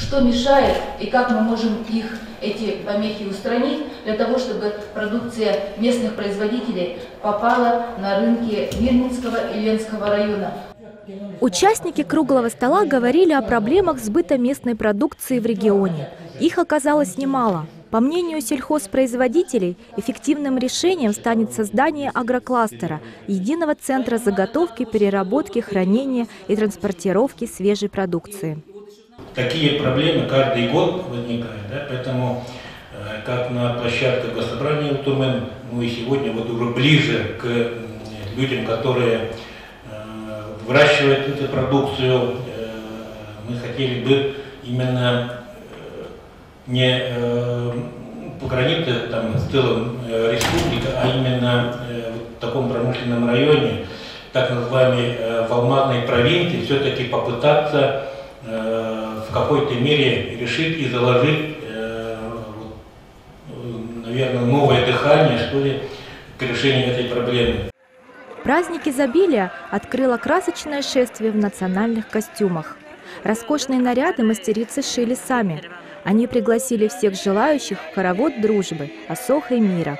что мешает и как мы можем их, эти помехи устранить, для того, чтобы продукция местных производителей попала на рынки Винницкого и Ленского района. Участники круглого стола говорили о проблемах сбыта местной продукции в регионе. Их оказалось немало. По мнению сельхозпроизводителей, эффективным решением станет создание агрокластера – единого центра заготовки, переработки, хранения и транспортировки свежей продукции. Такие проблемы каждый год возникают, да, поэтому э, как на площадке госсобрания Утурмен, ну и сегодня вот уже ближе к людям, которые э, выращивают эту продукцию, э, мы хотели бы именно не по границе там, с тылом республики, а именно в таком промышленном районе, так называемой в Алмазной провинции, все-таки попытаться в какой-то мере решить и заложить, э, наверное, новое дыхание, что ли, к решению этой проблемы. Праздник изобилия открыло красочное шествие в национальных костюмах. Роскошные наряды мастерицы шили сами – они пригласили всех желающих в хоровод дружбы «Осох и мира».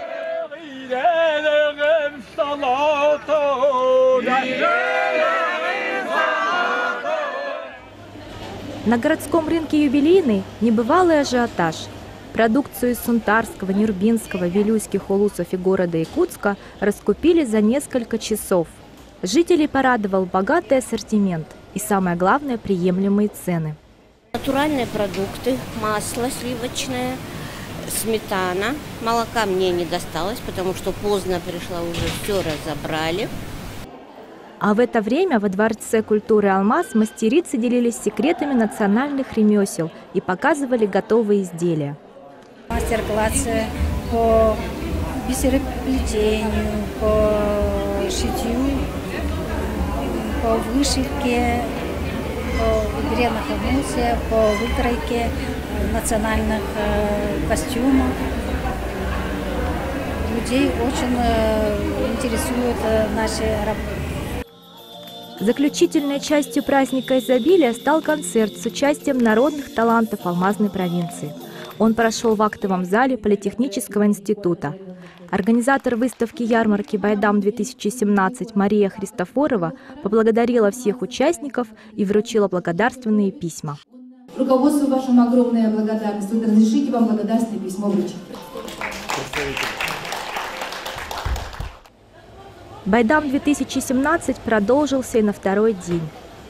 На городском рынке юбилейный небывалый ажиотаж. Продукцию из Сунтарского, Нюрбинского, Вилюйских улусов и города Якутска раскупили за несколько часов. Жителей порадовал богатый ассортимент и, самое главное, приемлемые цены. Натуральные продукты, масло сливочное, сметана. Молока мне не досталось, потому что поздно пришла, уже все разобрали. А в это время во Дворце культуры «Алмаз» мастерицы делились секретами национальных ремесел и показывали готовые изделия. Мастер-классы по бисероплетению, по шитью, по вышивке, по игре на хомусе, по выкройке национальных э, костюмов. Людей очень э, интересуют э, наши работы. Заключительной частью праздника изобилия стал концерт с участием народных талантов Алмазной провинции. Он прошел в актовом зале Политехнического института. Организатор выставки ярмарки «Байдам-2017» Мария Христофорова поблагодарила всех участников и вручила благодарственные письма. Руководству вашему огромная благодарность. Вы разрешите вам благодарственное письмо вручить. Байдам-2017 продолжился и на второй день.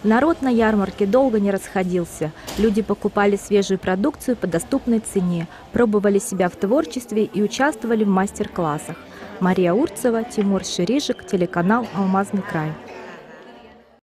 Народ на ярмарке долго не расходился. Люди покупали свежую продукцию по доступной цене, пробовали себя в творчестве и участвовали в мастер-классах. Мария Урцева, Тимур Ширижик, телеканал «Алмазный край».